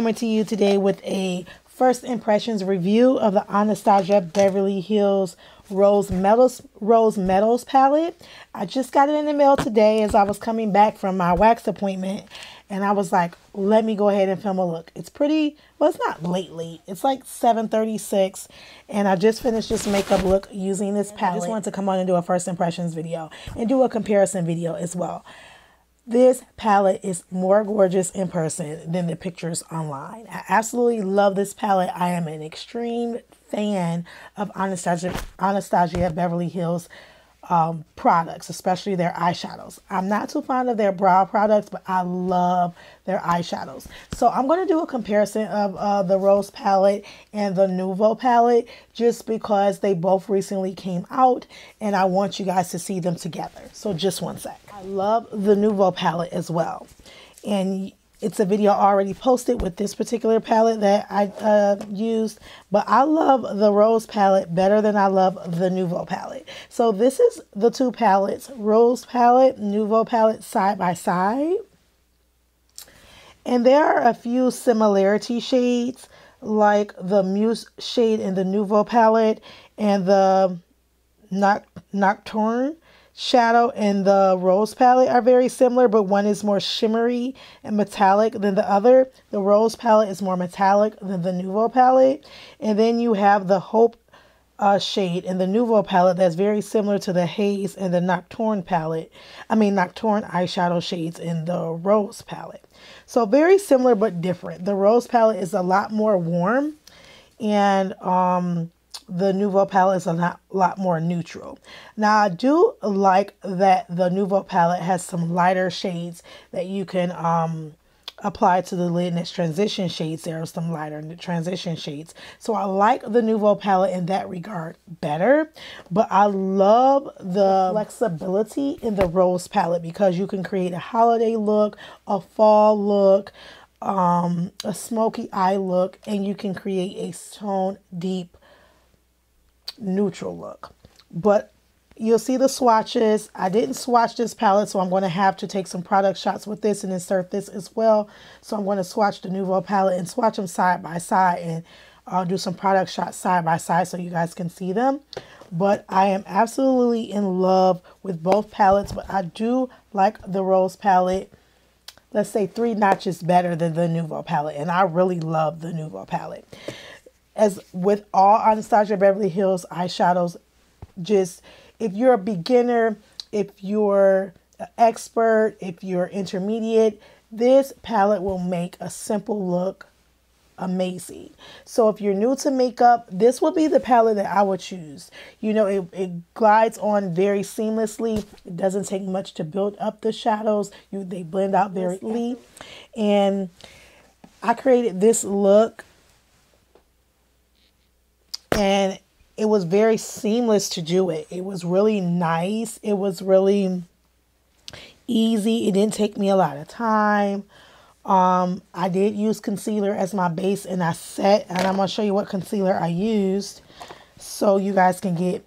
coming to you today with a first impressions review of the Anastasia Beverly Hills Rose Metals Rose Metals palette. I just got it in the mail today as I was coming back from my wax appointment and I was like, let me go ahead and film a look. It's pretty, well, it's not lately. It's like 7.36 and I just finished this makeup look using this palette. I just wanted to come on and do a first impressions video and do a comparison video as well. This palette is more gorgeous in person than the pictures online. I absolutely love this palette. I am an extreme fan of Anastasia, Anastasia Beverly Hills um, products, especially their eyeshadows. I'm not too fond of their brow products, but I love their eyeshadows. So I'm going to do a comparison of uh, the Rose palette and the Nouveau palette just because they both recently came out and I want you guys to see them together. So just one sec. I love the Nouveau palette as well. And it's a video already posted with this particular palette that I uh, used, but I love the Rose palette better than I love the Nouveau palette. So this is the two palettes, Rose palette, Nouveau palette side by side. And there are a few similarity shades like the Muse shade in the Nouveau palette and the Noct Nocturne shadow and the rose palette are very similar, but one is more shimmery and metallic than the other. The rose palette is more metallic than the Nouveau palette. And then you have the Hope uh, shade in the Nouveau palette that's very similar to the Haze and the Nocturne palette. I mean, Nocturne eyeshadow shades in the Rose palette. So very similar but different. The Rose palette is a lot more warm and um, the Nouveau palette is a lot, lot more neutral. Now, I do like that the Nouveau palette has some lighter shades that you can um, apply to the lid and transition shades. There are some lighter transition shades. So I like the Nouveau palette in that regard better. But I love the flexibility in the Rose palette because you can create a holiday look, a fall look, um, a smoky eye look, and you can create a stone deep neutral look. But you'll see the swatches. I didn't swatch this palette, so I'm going to have to take some product shots with this and insert this as well. So I'm going to swatch the Nouveau palette and swatch them side by side and I'll do some product shots side by side so you guys can see them. But I am absolutely in love with both palettes, but I do like the Rose palette let's say three notches better than the Nouveau palette. And I really love the Nouveau palette as with all Anastasia Beverly Hills eyeshadows, just if you're a beginner, if you're an expert, if you're intermediate, this palette will make a simple look amazing. So if you're new to makeup, this will be the palette that I would choose. You know, it, it glides on very seamlessly. It doesn't take much to build up the shadows. You They blend out very easily. And I created this look and it was very seamless to do it. It was really nice. It was really easy. It didn't take me a lot of time. Um, I did use concealer as my base and I set, and I'm going to show you what concealer I used so you guys can get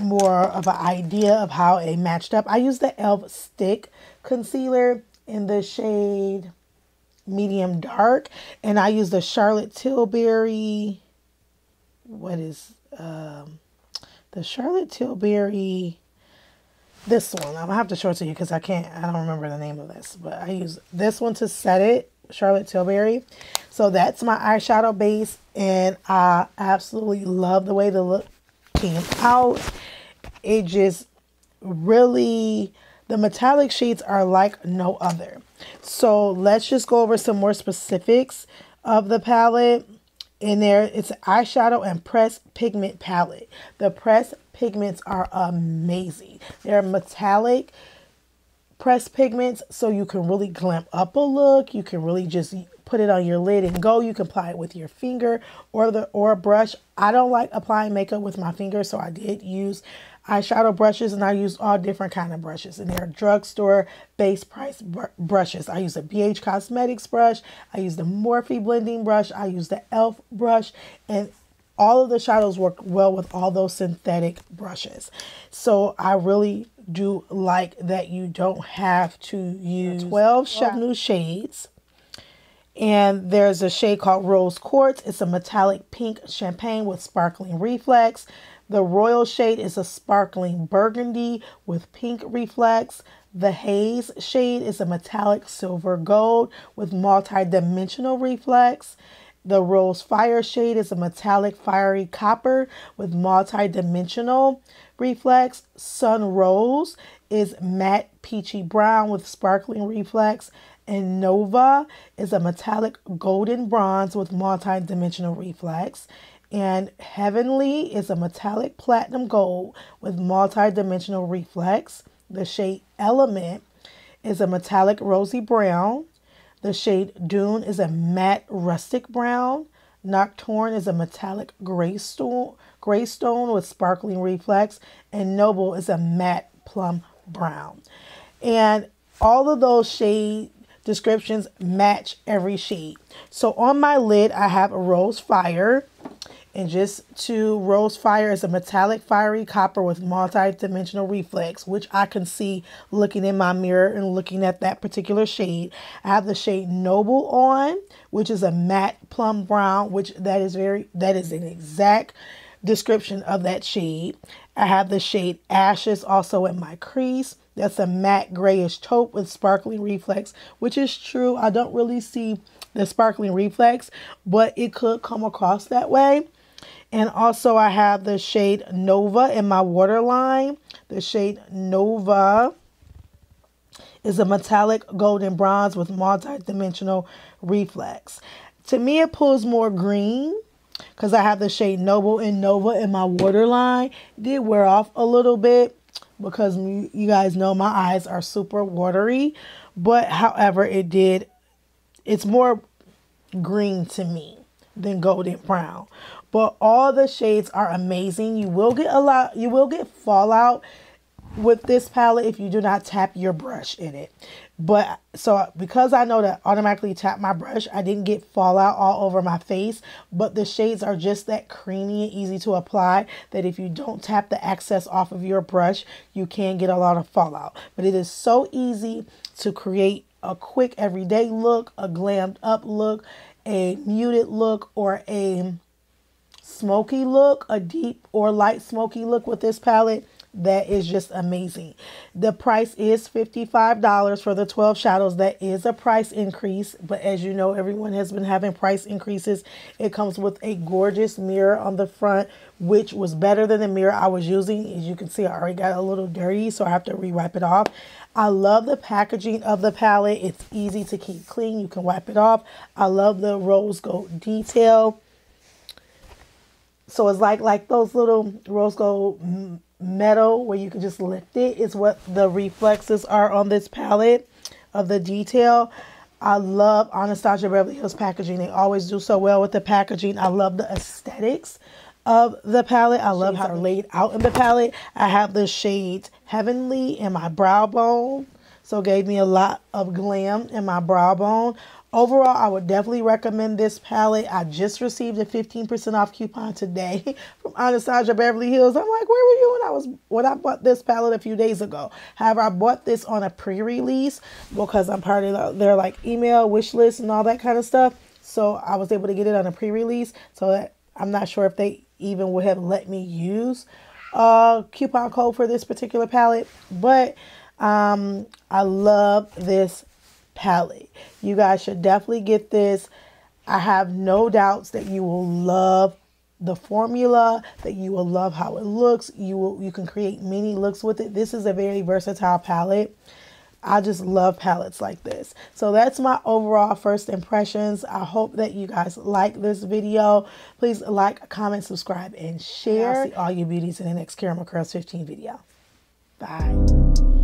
more of an idea of how it matched up. I used the e.l.f. Stick Concealer in the shade Medium Dark, and I used the Charlotte Tilbury what is um, the Charlotte Tilbury. This one, I'm gonna have to show it to you because I can't, I don't remember the name of this, but I use this one to set it, Charlotte Tilbury. So that's my eyeshadow base, and I absolutely love the way the look came out. It just really, the metallic shades are like no other. So let's just go over some more specifics of the palette in there it's an eyeshadow and pressed pigment palette. The pressed pigments are amazing. They're metallic pressed pigments so you can really glamp up a look. You can really just put it on your lid and go. You can apply it with your finger or the or a brush. I don't like applying makeup with my finger so i did use eyeshadow brushes and I use all different kind of brushes and they're drugstore base price br brushes. I use a BH Cosmetics brush. I use the Morphe blending brush. I use the e.l.f. brush and all of the shadows work well with all those synthetic brushes. So I really do like that you don't have to use 12 new shades And there's a shade called Rose Quartz. It's a metallic pink champagne with sparkling reflex. The Royal shade is a sparkling burgundy with pink reflex. The Haze shade is a metallic silver gold with multi-dimensional reflex. The Rose Fire shade is a metallic fiery copper with multi-dimensional reflex. Sun Rose is matte peachy brown with sparkling reflex. And Nova is a metallic golden bronze with multi-dimensional reflex. And Heavenly is a metallic platinum gold with multi-dimensional reflex. The shade Element is a metallic rosy brown. The shade Dune is a matte rustic brown. Nocturne is a metallic gray stone, gray stone with sparkling reflex. And Noble is a matte plum brown. And all of those shade descriptions match every shade. So on my lid, I have a Rose Fire. And just to Rose Fire is a metallic fiery copper with multi-dimensional reflex, which I can see looking in my mirror and looking at that particular shade. I have the shade Noble on, which is a matte plum brown, which that is very that is an exact description of that shade. I have the shade Ashes also in my crease. That's a matte grayish taupe with sparkling reflex, which is true. I don't really see the sparkling reflex, but it could come across that way. And also I have the shade Nova in my waterline. The shade Nova is a metallic golden bronze with multi-dimensional reflex. To me, it pulls more green because I have the shade Noble and Nova in my waterline. Did wear off a little bit because you guys know my eyes are super watery. But however, it did, it's more green to me than golden brown. But all the shades are amazing. You will get a lot, you will get fallout with this palette if you do not tap your brush in it. But so because I know to automatically tap my brush, I didn't get fallout all over my face. But the shades are just that creamy and easy to apply that if you don't tap the excess off of your brush, you can get a lot of fallout. But it is so easy to create a quick everyday look, a glammed up look, a muted look, or a smoky look, a deep or light smoky look with this palette that is just amazing. The price is $55 for the 12 shadows. That is a price increase, but as you know, everyone has been having price increases. It comes with a gorgeous mirror on the front, which was better than the mirror I was using. As you can see, I already got a little dirty, so I have to re-wipe it off. I love the packaging of the palette. It's easy to keep clean. You can wipe it off. I love the rose gold detail. So it's like like those little rose gold metal where you can just lift it is what the reflexes are on this palette of the detail. I love Anastasia Beverly Hills packaging. They always do so well with the packaging. I love the aesthetics of the palette. I love how they're laid out in the palette. I have the shade Heavenly in my brow bone. So gave me a lot of glam in my brow bone. Overall, I would definitely recommend this palette. I just received a 15% off coupon today from Anastasia Beverly Hills. I'm like, where were you when I was when I bought this palette a few days ago? However, I bought this on a pre-release because I'm part of their like email wish list and all that kind of stuff. So I was able to get it on a pre-release. So I'm not sure if they even would have let me use a coupon code for this particular palette, but um, I love this palette. You guys should definitely get this. I have no doubts that you will love the formula, that you will love how it looks. You will you can create many looks with it. This is a very versatile palette. I just love palettes like this. So that's my overall first impressions. I hope that you guys like this video. Please like, comment, subscribe, and share. I'll see all your beauties in the next Caramel Curls 15 video. Bye.